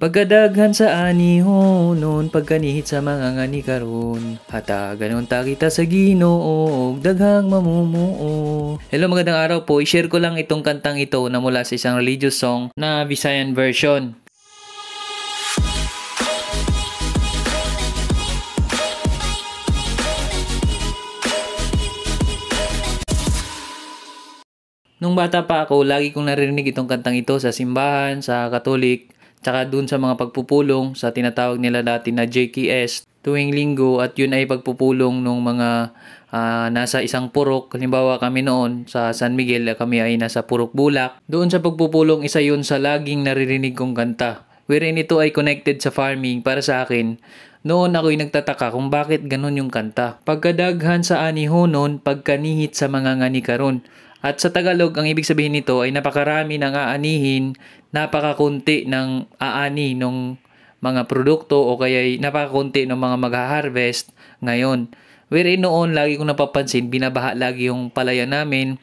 Pagkadaghan sa aniho, noon pagkanihit sa mga ngani karon. Hata ganon ta kita sa Ginoo, daghang mamumuo. Hello magandang araw po, i-share ko lang itong kantang ito na mula sa isang religious song na Visayan version. Nung bata pa ako, lagi kong narinig itong kantang ito sa simbahan, sa katolik, tsaka dun sa mga pagpupulong sa tinatawag nila dati na JKS tuwing linggo at yun ay pagpupulong ng mga uh, nasa isang purok. Halimbawa kami noon sa San Miguel, kami ay nasa Purok Bulak. Doon sa pagpupulong, isa yun sa laging naririnig kong kanta. Wherein ito ay connected sa farming para sa akin. Noon ako'y nagtataka kung bakit ganun yung kanta. Pagkadaghan sa anihonon, pagkanihit sa mga ngani karon. At sa Tagalog, ang ibig sabihin nito ay napakarami ng aanihin, napakakunti ng aani ng mga produkto o kaya napakakunti ng mga mag-harvest ngayon. Wherein noon, lagi kong napapansin, binabaha lagi yung palaya namin,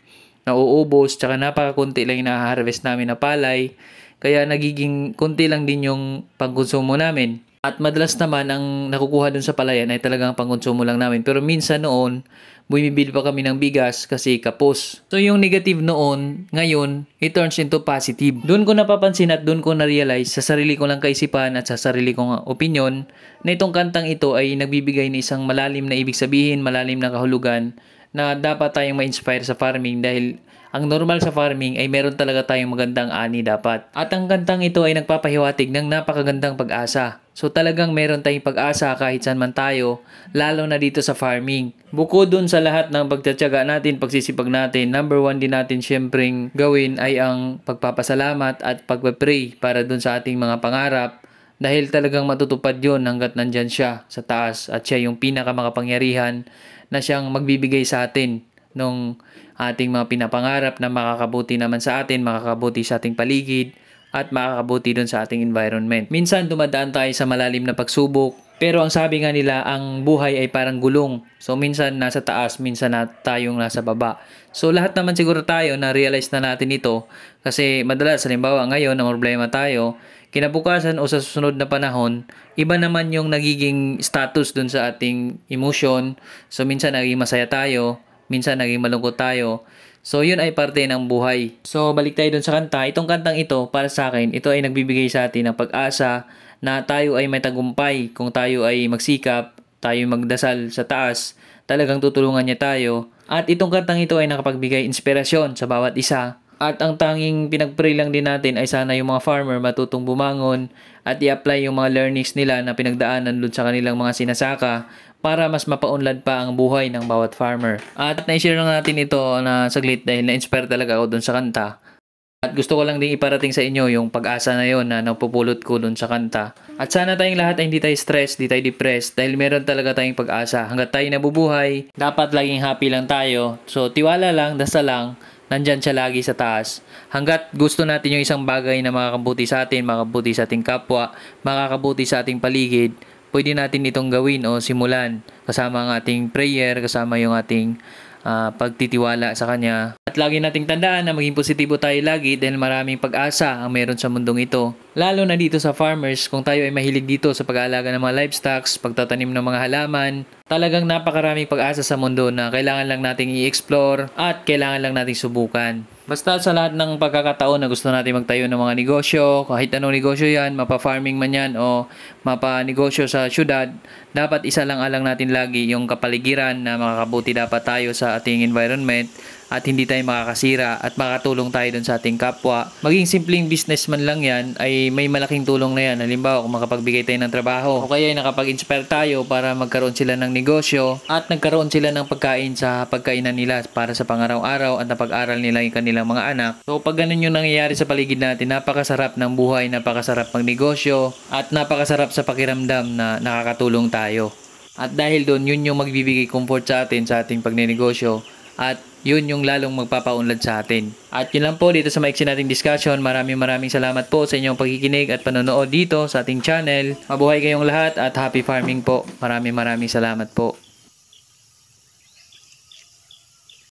nauubos, tsaka napakakunti lang yung na-harvest namin na palay. Kaya nagiging kunti lang din yung pangkonsumo namin. At madalas naman ang nakukuha dun sa palayan ay talagang pangkonsumo lang namin. Pero minsan noon, bumibili pa kami ng bigas kasi kapos. So yung negative noon, ngayon, it turns into positive. Doon ko napapansin at doon ko na-realize sa sarili ko lang kaisipan at sa sarili kong opinion na itong kantang ito ay nagbibigay ng isang malalim na ibig sabihin, malalim na kahulugan na dapat tayong ma-inspire sa farming dahil ang normal sa farming ay meron talaga tayong magandang ani dapat. At ang kantang ito ay nagpapahiwatig ng napakagandang pag-asa. So talagang meron tayong pag-asa kahit saan man tayo, lalo na dito sa farming. Bukod dun sa lahat ng pagtsatsaga natin, pagsisipag natin, number one din natin syempreng gawin ay ang pagpapasalamat at pagpapray para dun sa ating mga pangarap dahil talagang matutupad yon hanggat nandyan siya sa taas at siya yung pinakamakapangyarihan na siyang magbibigay sa atin nung ating mga pinapangarap na makakabuti naman sa atin, makakabuti sa ating paligid, at makakabuti dun sa ating environment. Minsan dumadaan tayo sa malalim na pagsubok, pero ang sabi nga nila, ang buhay ay parang gulong. So minsan nasa taas, minsan na tayong nasa baba. So lahat naman siguro tayo na realize na natin ito kasi madalas halimbawa ngayon na problema tayo, kinabukasan o sa susunod na panahon, iba naman yung nagiging status dun sa ating emotion. So minsan naging masaya tayo, minsan naging malungkot tayo. So, yun ay parte ng buhay. So, balik tayo dun sa kanta. Itong kantang ito, para sa akin, ito ay nagbibigay sa atin ng pag-asa na tayo ay may tagumpay. Kung tayo ay magsikap, tayo magdasal sa taas, talagang tutulungan niya tayo. At itong kantang ito ay nakapagbigay inspirasyon sa bawat isa. At ang tanging pinagpray lang din natin ay sana yung mga farmer matutong bumangon at i-apply yung mga learnings nila na pinagdaanan doon sa kanilang mga sinasaka para mas mapaunlad pa ang buhay ng bawat farmer. At na-share lang natin ito na saglit dahil na-inspire talaga ako dun sa kanta. At gusto ko lang din iparating sa inyo yung pag-asa na yon na napupulot ko dun sa kanta. At sana tayong lahat ay hindi tayo stress, hindi tayo depressed dahil meron talaga tayong pag-asa. Hanggat tayo nabubuhay, dapat laging happy lang tayo. So tiwala lang, dasal lang, nandyan siya lagi sa taas. Hanggat gusto natin yung isang bagay na makakabuti sa atin, makakabuti sa ating kapwa, makakabuti sa ating paligid, pwede natin itong gawin o simulan kasama ang ating prayer, kasama yung ating uh, pagtitiwala sa Kanya. At lagi nating tandaan na maging positibo tayo lagi dahil maraming pag-asa ang meron sa mundong ito. Lalo na dito sa farmers, kung tayo ay mahilig dito sa pag-aalaga ng mga livestock, pagtatanim ng mga halaman, talagang napakaraming pag-asa sa mundo na kailangan lang nating i-explore at kailangan lang nating subukan. Basta sa lahat ng pagkakataon na gusto natin magtayo ng mga negosyo, kahit anong negosyo yan, mapa-farming man yan o mapa-negosyo sa syudad, dapat isa lang alang natin lagi yung kapaligiran na makakabuti dapat tayo sa ating environment at hindi tayo makakasira at makatulong tayo dun sa ating kapwa. Maging simpleng businessman lang yan ay may malaking tulong na yan. Halimbawa kung makapagbigay tayo ng trabaho o kaya ay nakapag-inspire tayo para magkaroon sila ng negosyo at nagkaroon sila ng pagkain sa pagkainan nila para sa pangaraw-araw at napag-aral nila yung kanilang mga anak. So pag ganun yung nangyayari sa paligid natin, napakasarap ng buhay, napakasarap magnegosyo at napakasarap sa pakiramdam na nakakatulong tayo. At dahil doon, yun yung magbibigay comfort sa atin sa ating pagnenegosyo at yun yung lalong magpapaunlad sa atin. At yun lang po dito sa maiksi nating discussion. Maraming maraming salamat po sa inyong pagkikinig at panonood dito sa ating channel. Mabuhay kayong lahat at happy farming po. Maraming maraming salamat po.